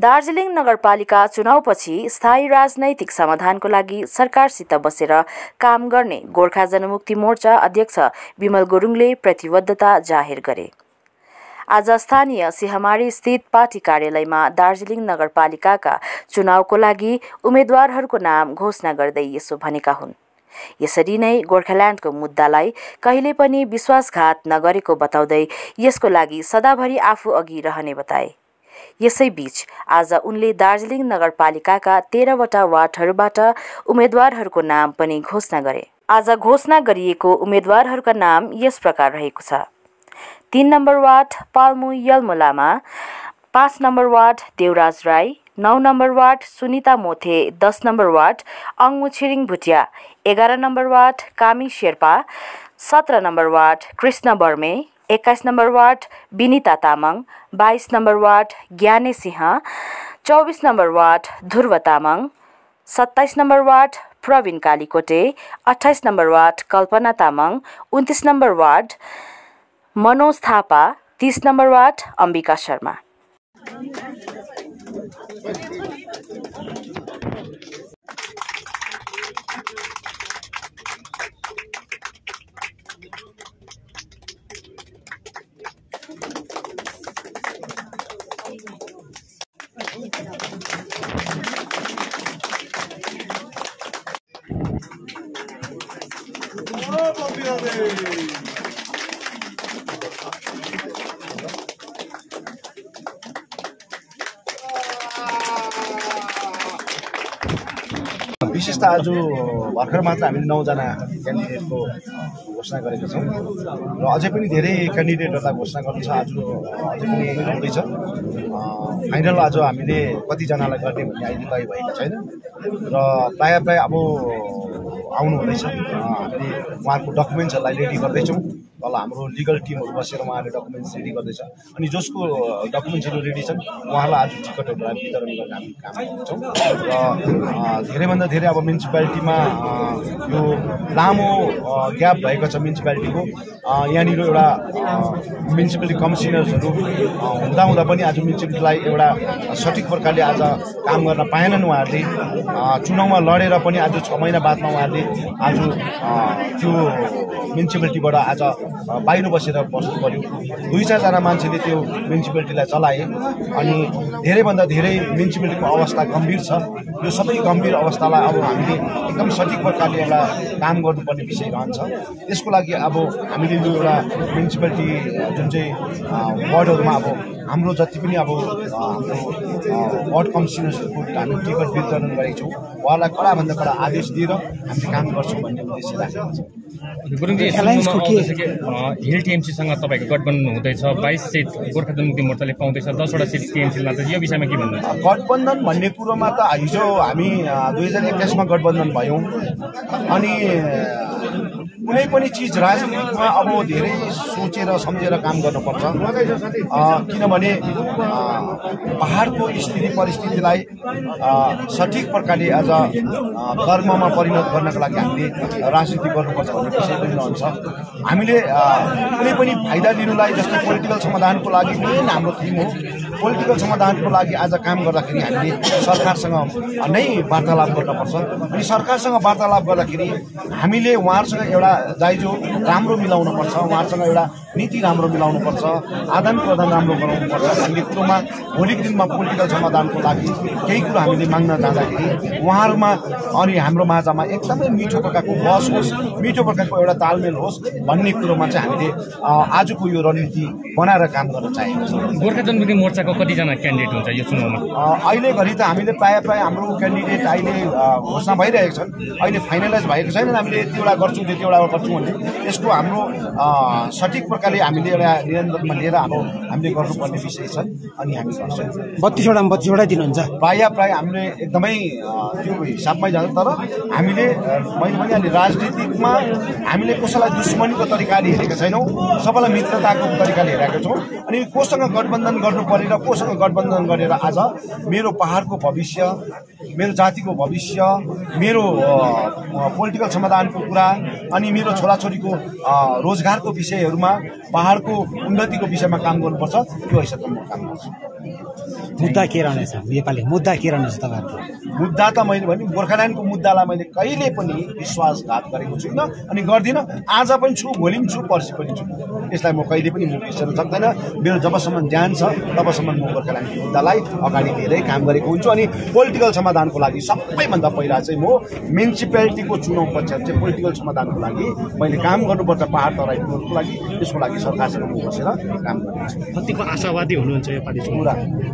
दार्जिलिङ नगरपालिका चुनावपछि स्थायी राजनैतिक समाधानको लागि सरकारसित बसेर काम गर्ने गोर्खा जनमुक्ति मोर्चा अध्यक्ष विमल गुरुङले प्रतिबद्धता जाहेर गरे। आज स्थानीय सिंहमारी स्थित पार्टी कार्यालयमा दार्जिलिङ नगरपालिकाका चुनावको लागि उम्मेद्वारहरूको नाम घोषणा गर्दै यसो भनेका हुन्। यसरी नै गोर्खाल्यान्डको मुद्दालाई कहिले पनि विश्वासघात नगरेको बताउँदै यसको लागि सदाभरि आफू अघि रहने बताए। यसैबीच आज उनले दार्जिलिङ नगरपालिकाका तेह्रवटा वार्डहरूबाट उम्मेद्वारहरूको नाम पनि घोषणा गरे। आज घोषणा गरिएको उम्मेद्वारहरूका नाम यस प्रकार रहेको छ। तिन नम्बर वार्ड पाल्मु यल्मो लामा पाँच नम्बर वार्ड देवराज राई नौ नम्बर वार्ड सुनिता मोथे दस नम्बर वार्ड अङ्मु छिरिङ भुटिया एघार नम्बर वार्ड कामी शेर्पा सत्र नम्बर वार्ड कृष्ण बर्मे एक्काइस नम्बर वार्ड विनिता तामाङ बाइस नम्बर वार्ड ज्ञाने सिंह चौबिस नम्बर वार्ड ध्रुव तामाङ सत्ताइस नम्बर वार्ड प्रवीण कालीकोटे अठाइस नम्बर वार्ड कल्पना तामाङ उन्तिस नम्बर वार्ड मनोज थापा तिस नम्बर वार्ड अम्बिका शर्मा। विशेष त आज भर्खर मात्र हामीले नौजना क्यान्डिडेटको घोषणा गरेका छौँ र अझै पनि धेरै क्यान्डिडेटहरूलाई घोषणा गर्नु छ आज अझै पनि आउँदैछ फाइनल आज हामीले कतिजनालाई गर्ने भन्ने अहिले तय भएको छैन र प्रायः प्रायः अब आउनु हुँदैछ हामीले उहाँहरूको डकुमेन्ट्सहरूलाई रेडी गर्दैछौँ। तल हाम्रो लिगल टिमहरू बसेर उहाँहरूले डकुमेन्ट्स रेडी गर्दैछ। अनि जसको डकुमेन्ट्सहरू रेडी छन् उहाँलाई आज टिकटहरूलाई वितरण गर्ने हामी काम गर्दैछौँ र धेरैभन्दा धेरै अब म्युनिसिपालिटीमा यो लामो ग्याप भएको छ म्युनिसिपालिटीको यहाँनिर एउटा म्युनिसिपालिटी कमिसनर्सहरू हुँदा हुँदा पनि आज म्युनिसिपालिटीलाई एउटा सठिक प्रकारले आज काम गर्न पाएनन् उहाँहरूले। चुनावमा लडेर पनि आज छ महिना बादमा उहाँहरूले आज त्यो म्युनिसिपालिटीबाट आज बाहिर बसेर बस्नु पऱ्यो दुई चारजना मान्छेले त्यो म्युनिसिपालिटीलाई चलाए अनि धेरैभन्दा धेरै म्युनिसिपालिटीको अवस्था गम्भीर छ। यो सबै गम्भीर अवस्थालाई अब हामीले एकदम सठिक प्रकारले एउटा काम गर्नुपर्ने विषय रहन्छ। यसको लागि अब हामीले यो एउटा म्युनिसिपालिटी जुन चाहिँ वार्डहरूमा अब हाम्रो जति पनि अब वार्ड कमिसनर्सहरूको हामी टिकट वितरण गरेको छौँ। उहाँलाई कडाभन्दा कडा आदेश दिएर हामीले काम गर्छौँ भन्ने उद्देश्य राखेको हिल टिएमसीसँग तपाईँको गठबन्धन हुँदैछ बाइस सिट गोर्खा जनमुक्ति मोर्चाले पाउँदैछ दसवटा सिट टिएमसीमा त यो विषयमा के भन्नुहुन्छ? गठबन्धन भन्ने कुरोमा त हिजो हामी दुई हजार एक्काइसमा गठबन्धन भयौँ। अनि कुनै पनि चिज राजनीतिमा अब धेरै सोचेर सम्झेर काम गर्नुपर्छ। किनभने पहाडको स्थिति परिस्थितिलाई सठिक प्रकारले आज कर्ममा परिणत गर्नको लागि हामीले राजनीति गर्नुपर्छ भन्ने विषय पनि रहन्छ। हामीले कुनै पनि फाइदा लिनुलाई जस्तै पोलिटिकल समाधानको लागि मेन हाम्रो थिम हो। पोलिटिकल समाधानको लागि आज काम गर्दाखेरि हामीले सरकारसँग नै वार्तालाप गर्नुपर्छ। अनि सरकारसँग वार्तालाप गर्दाखेरि हामीले उहाँहरूसँग एउटा दाइजो राम्रो मिलाउनुपर्छ उहाँहरूसँग एउटा नीति राम्रो मिलाउनुपर्छ आदान प्रदान राम्रो गराउनुपर्छ भन्ने कुरोमा भोलिको दिनमा पोलिटिकल समाधानको लागि केही कुरो हामीले माग्न जाँदाखेरि उहाँहरूमा अनि हाम्रो माझमा एकदमै मिठो प्रकारको बस होस् मिठो प्रकारको एउटा तालमेल होस् भन्ने कुरोमा चाहिँ हामीले आजको यो रणनीति बनाएर काम गर्न चाहेको छ। गोर्खा जनमुक्ति मोर्चाको कतिजना क्यान्डिडेट हुन्छ यो चुनावमा? अहिले घरि त हामीले प्रायः प्रायः हाम्रो क्यान्डिडेट अहिले घोषणा भइरहेको छन्। अहिले फाइनलाइज भएको छैन हामीले यतिवटा गर्छौँ त्यतिवटा गर्छौँ भने यसको हाम्रो सठिक प्रकारले हामीले एउटा नियन्त्रणमा लिएर अब हामीले गर्नुपर्ने विषय छ अनि हामी गर्छौँ। बत्तिसवटा बत्तिसवटा दिनुहुन्छ? प्रायः प्रायः हामीले एकदमै त्यो हिसाबमै जान्छ तर हामीले मैले भनिहालेँ राजनीतिकमा हामीले कसैलाई दुश्मनीको तरिकाले हेरेका छैनौँ सबैलाई मित्रताको तरिकाले हेरेका छौँ। अनि कोसँग गठबन्धन गर्नु परेर कोसँग गठबन्धन गरेर आज मेरो पहाडको भविष्य मेरो जातिको भविष्य मेरो पोलिटिकल समाधानको कुरा अनि मेरो छोराछोरीको रोजगारको विषयहरूमा पहाडको उन्नतिको विषयमा काम गर्नुपर्छ त्यो हैसियतमा म काम गर्छु। मुद्दा के रहनेछ नेपाली मुद्दा के रहनेछ तपाईँहरूको? मुद्दा त मैले भने गोर्खाल्यान्डको मुद्दालाई मैले कहिले पनि विश्वासघात गरेको छुइनँ अनि गर्दिनँ। आज पनि छु भोलि पनि छु पर्सि पनि छु। यसलाई म कहिले पनि मुकेश गर्न सक्दैन। मेरो जबसम्म ज्ञान छ तबसम्म म गोर्खाल्यान्डको मुद्दालाई अगाडि लिएरै काम गरेको हुन्छु अनि पोलिटिकल समाधानको लागि सबैभन्दा पहिला चाहिँ म म्युनिसिपालिटीको चुनाव पश्चात चाहिँ पोलिटिकल समाधानको लागि मैले काम गर्नुपर्छ पाहाड तराई लागि। त्यसको लागि सरकारसँग म बसेर काम गर्नेछु। कतिको आशावादी हुनुहुन्छ यो पालि